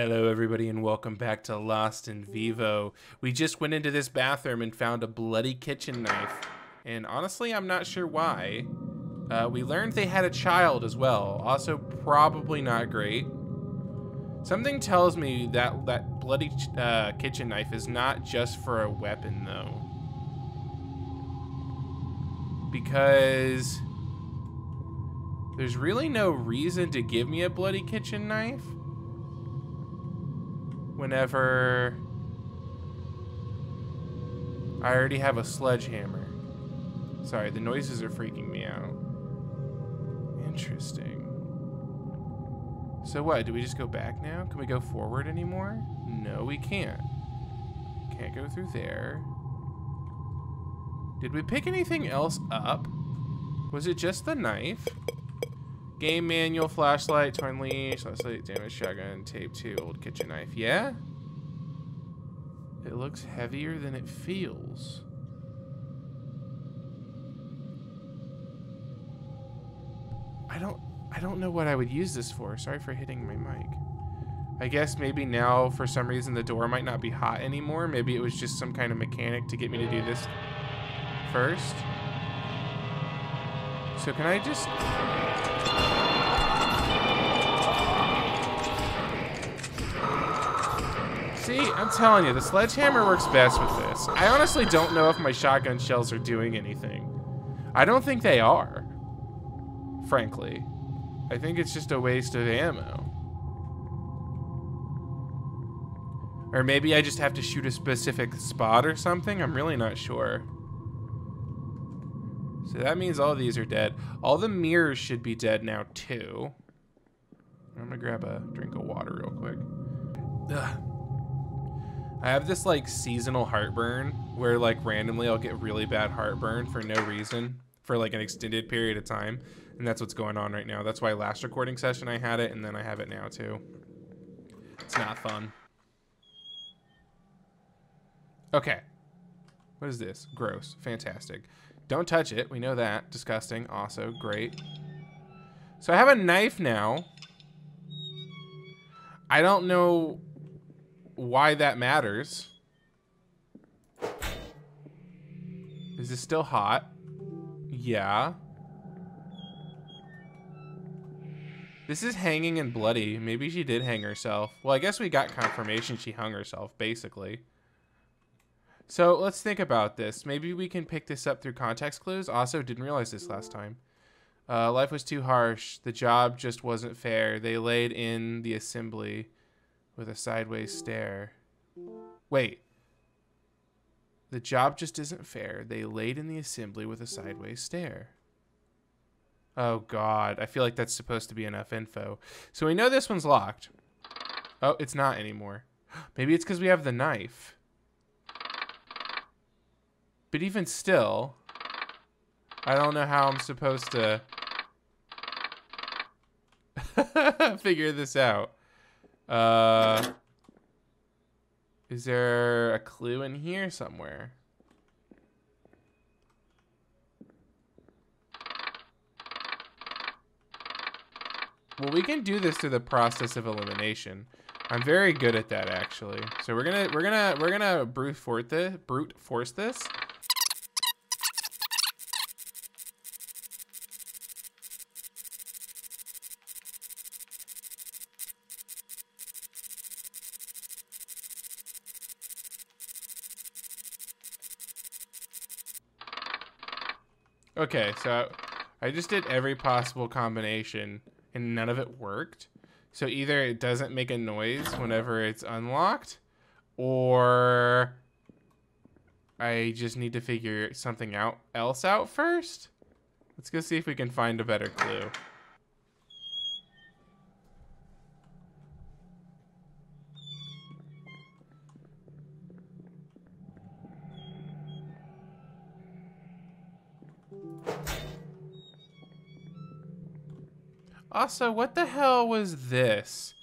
Hello, everybody, and welcome back to Lost in Vivo. We just went into this bathroom and found a bloody kitchen knife, and honestly, I'm not sure why. Uh, we learned they had a child as well, also probably not great. Something tells me that that bloody uh, kitchen knife is not just for a weapon, though. Because there's really no reason to give me a bloody kitchen knife whenever I already have a sledgehammer. Sorry, the noises are freaking me out. Interesting. So what, do we just go back now? Can we go forward anymore? No, we can't. Can't go through there. Did we pick anything else up? Was it just the knife? Game manual, flashlight, torn leash, flashlight, damage, shotgun, tape two, old kitchen knife. Yeah? It looks heavier than it feels. I don't I don't know what I would use this for. Sorry for hitting my mic. I guess maybe now for some reason the door might not be hot anymore. Maybe it was just some kind of mechanic to get me to do this first. So can I just See, I'm telling you, the sledgehammer works best with this. I honestly don't know if my shotgun shells are doing anything. I don't think they are, frankly. I think it's just a waste of ammo. Or maybe I just have to shoot a specific spot or something. I'm really not sure. So that means all these are dead. All the mirrors should be dead now, too. I'm gonna grab a drink of water real quick. Ugh. I have this like seasonal heartburn where like randomly I'll get really bad heartburn for no reason for like an extended period of time. And that's what's going on right now. That's why last recording session I had it and then I have it now too. It's not fun. Okay. What is this? Gross. Fantastic. Don't touch it. We know that. Disgusting. Also, great. So I have a knife now. I don't know why that matters. Is this still hot? Yeah. This is hanging and bloody. Maybe she did hang herself. Well, I guess we got confirmation she hung herself, basically. So let's think about this. Maybe we can pick this up through context clues. Also, didn't realize this last time. Uh, life was too harsh. The job just wasn't fair. They laid in the assembly with a sideways stare. Wait. The job just isn't fair. They laid in the assembly with a sideways stare. Oh, God. I feel like that's supposed to be enough info. So we know this one's locked. Oh, it's not anymore. Maybe it's because we have the knife. But even still, I don't know how I'm supposed to figure this out. Uh, is there a clue in here somewhere? Well, we can do this through the process of elimination. I'm very good at that, actually. So we're gonna we're gonna we're gonna brute force this. Brute force this. Okay, so I just did every possible combination and none of it worked. So either it doesn't make a noise whenever it's unlocked or I just need to figure something out else out first. Let's go see if we can find a better clue. Also, what the hell was this?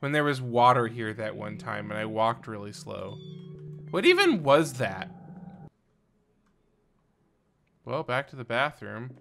When there was water here that one time and I walked really slow. What even was that? Well, back to the bathroom.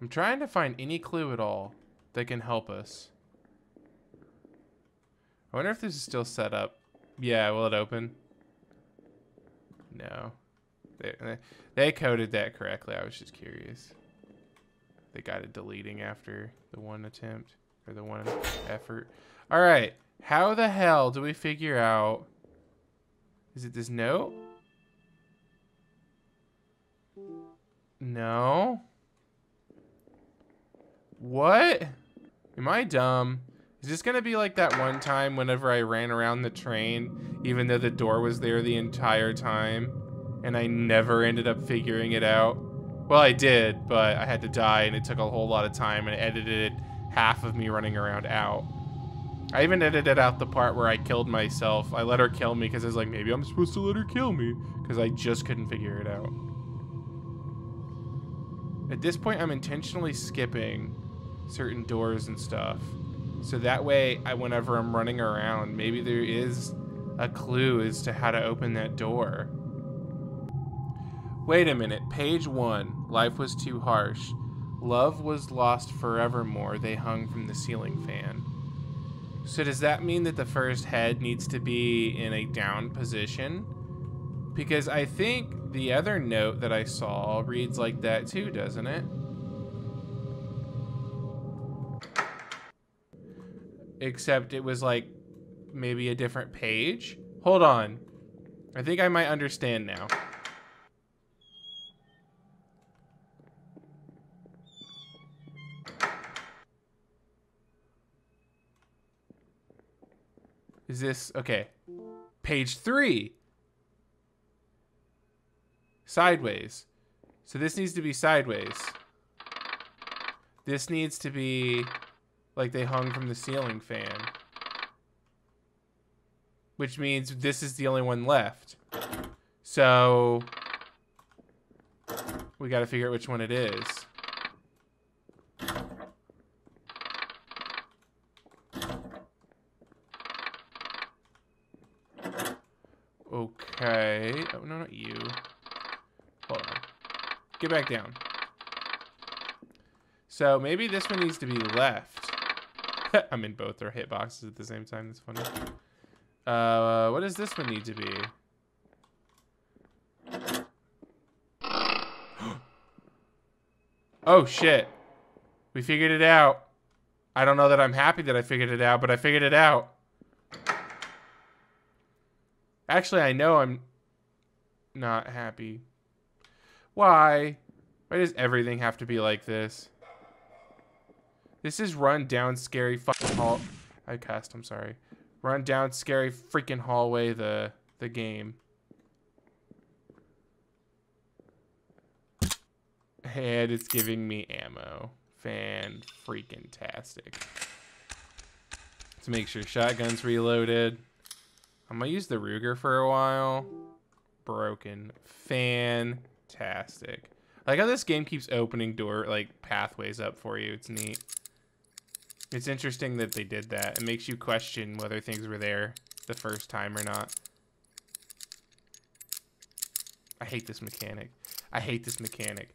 I'm trying to find any clue at all that can help us. I wonder if this is still set up. Yeah, will it open? No. They, they coded that correctly. I was just curious. They got it deleting after the one attempt or the one effort. All right. How the hell do we figure out? Is it this note? No. What? Am I dumb? Is this gonna be like that one time whenever I ran around the train, even though the door was there the entire time, and I never ended up figuring it out? Well, I did, but I had to die, and it took a whole lot of time, and edited half of me running around out. I even edited out the part where I killed myself. I let her kill me because I was like, maybe I'm supposed to let her kill me, because I just couldn't figure it out. At this point, I'm intentionally skipping certain doors and stuff. So that way, I, whenever I'm running around, maybe there is a clue as to how to open that door. Wait a minute. Page one. Life was too harsh. Love was lost forevermore. They hung from the ceiling fan. So does that mean that the first head needs to be in a down position? Because I think the other note that I saw reads like that too, doesn't it? except it was like maybe a different page. Hold on. I think I might understand now. Is this, okay. Page three. Sideways. So this needs to be sideways. This needs to be like they hung from the ceiling fan. Which means this is the only one left. So we got to figure out which one it is. Okay. Oh, no, not you. Hold on. Get back down. So maybe this one needs to be left. I'm in both their hitboxes at the same time. That's funny. Uh, what does this one need to be? oh, shit. We figured it out. I don't know that I'm happy that I figured it out, but I figured it out. Actually, I know I'm not happy. Why? Why does everything have to be like this? This is run down scary fucking hall. I cast. I'm sorry. Run down scary freaking hallway. The the game. And it's giving me ammo. Fan freaking tastic. To make sure shotgun's reloaded. I'm gonna use the Ruger for a while. Broken. Fantastic. Like how this game keeps opening door like pathways up for you. It's neat. It's interesting that they did that. It makes you question whether things were there the first time or not. I hate this mechanic. I hate this mechanic.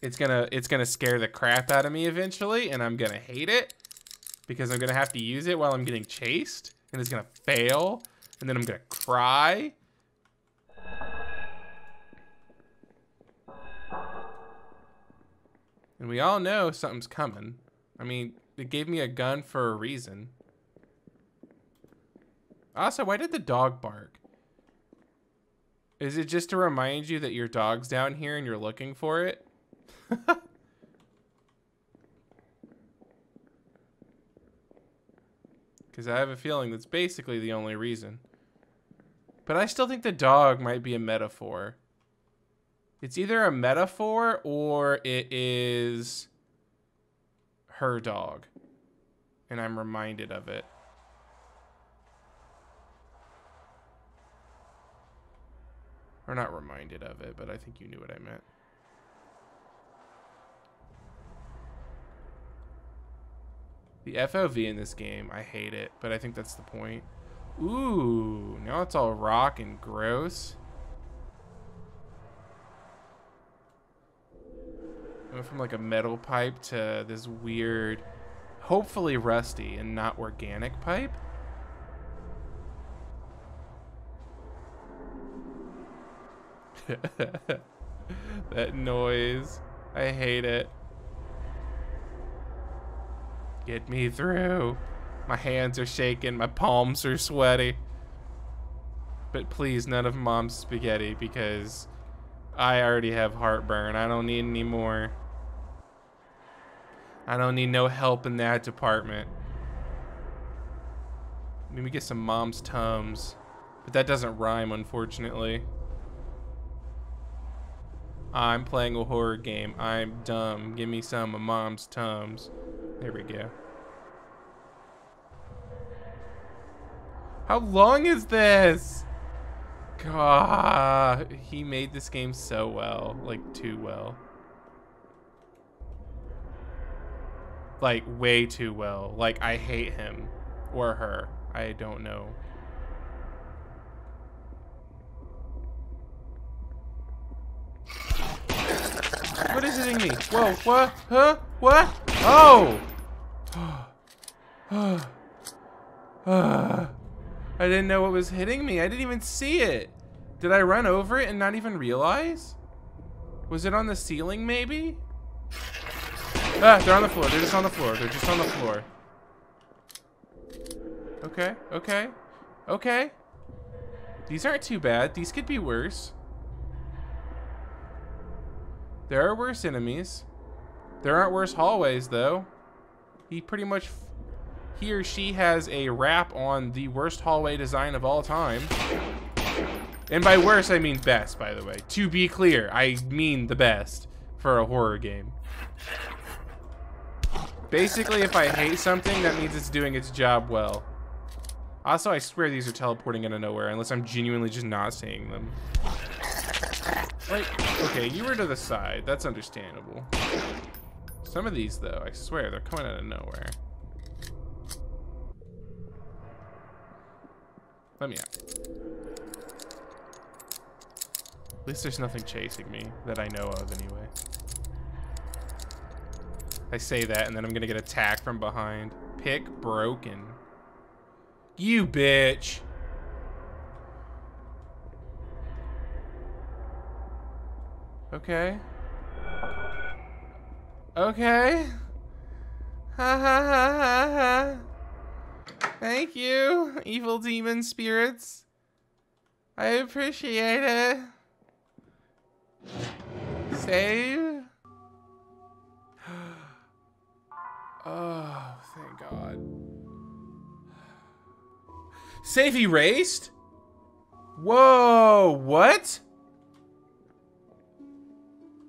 It's gonna it's gonna scare the crap out of me eventually, and I'm gonna hate it because I'm gonna have to use it while I'm getting chased, and it's gonna fail, and then I'm gonna cry. And we all know something's coming. I mean, it gave me a gun for a reason. Also, why did the dog bark? Is it just to remind you that your dog's down here and you're looking for it? Because I have a feeling that's basically the only reason. But I still think the dog might be a metaphor. It's either a metaphor or it is her dog. And I'm reminded of it. Or not reminded of it, but I think you knew what I meant. The FOV in this game, I hate it, but I think that's the point. Ooh, now it's all rock and gross. Went from like a metal pipe to this weird, hopefully rusty and not organic pipe. that noise. I hate it. Get me through. My hands are shaking. My palms are sweaty. But please, none of mom's spaghetti because I already have heartburn. I don't need any more. I don't need no help in that department. Maybe get some mom's tums. But that doesn't rhyme, unfortunately. I'm playing a horror game. I'm dumb. Give me some of mom's tums. There we go. How long is this? God, he made this game so well. Like, too well. Like, way too well. Like, I hate him. Or her. I don't know. What is hitting me? Whoa, what? Huh? What? Oh! I didn't know what was hitting me. I didn't even see it. Did I run over it and not even realize? Was it on the ceiling, maybe? Ah, they're on the floor. They're just on the floor. They're just on the floor. Okay, okay, okay. These aren't too bad. These could be worse. There are worse enemies. There aren't worse hallways, though. He pretty much... He or she has a rap on the worst hallway design of all time. And by worst, I mean best, by the way. To be clear, I mean the best for a horror game. Basically, if I hate something, that means it's doing its job well. Also, I swear these are teleporting out of nowhere, unless I'm genuinely just not seeing them. Like, okay, you were to the side. That's understandable. Some of these, though, I swear, they're coming out of nowhere. Let me out. At least there's nothing chasing me that I know of, anyway. I say that, and then I'm gonna get attacked from behind. Pick broken. You bitch. Okay. Okay. Ha ha ha ha ha. Thank you, evil demon spirits. I appreciate it. Save. Oh, thank God. Save erased? Whoa, what?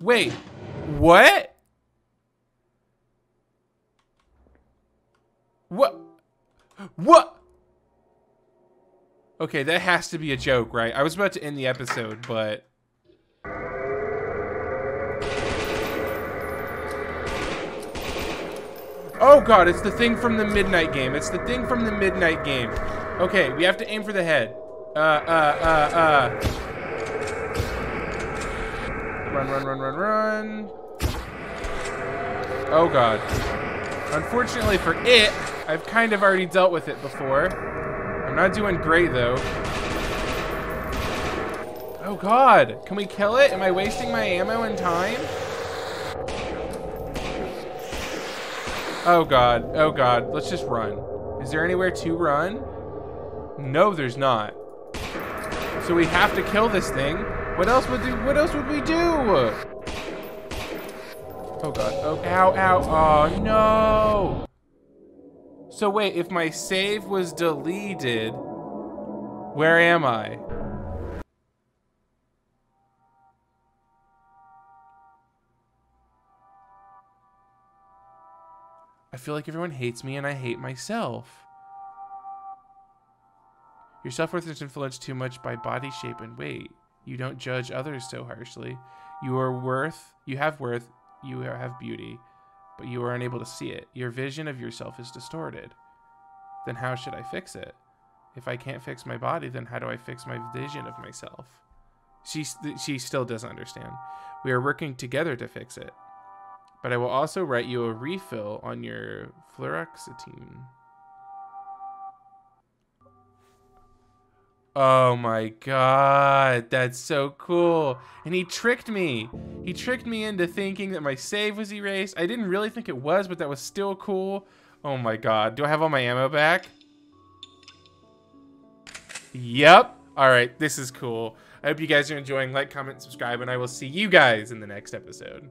Wait, what? What? What? Okay, that has to be a joke, right? I was about to end the episode, but... Oh god, it's the thing from the Midnight game. It's the thing from the Midnight game. Okay, we have to aim for the head. Uh, uh, uh, uh. Run, run, run, run, run. Oh god. Unfortunately for it, I've kind of already dealt with it before. I'm not doing great though. Oh god, can we kill it? Am I wasting my ammo and time? Oh god, oh god, let's just run. Is there anywhere to run? No, there's not. So we have to kill this thing. What else would do? What else would we do? Oh god. Oh, ow, ow. Oh no. So wait, if my save was deleted, where am I? I feel like everyone hates me and I hate myself. Your self-worth is influenced too much by body shape and weight. You don't judge others so harshly. You are worth, you have worth, you have beauty, but you are unable to see it. Your vision of yourself is distorted. Then how should I fix it? If I can't fix my body, then how do I fix my vision of myself? She, she still doesn't understand. We are working together to fix it. But I will also write you a refill on your fluoxetine. Oh my god, that's so cool. And he tricked me. He tricked me into thinking that my save was erased. I didn't really think it was, but that was still cool. Oh my god. Do I have all my ammo back? Yep. All right, this is cool. I hope you guys are enjoying. Like, comment, subscribe, and I will see you guys in the next episode.